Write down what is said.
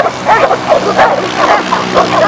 Oh, my God.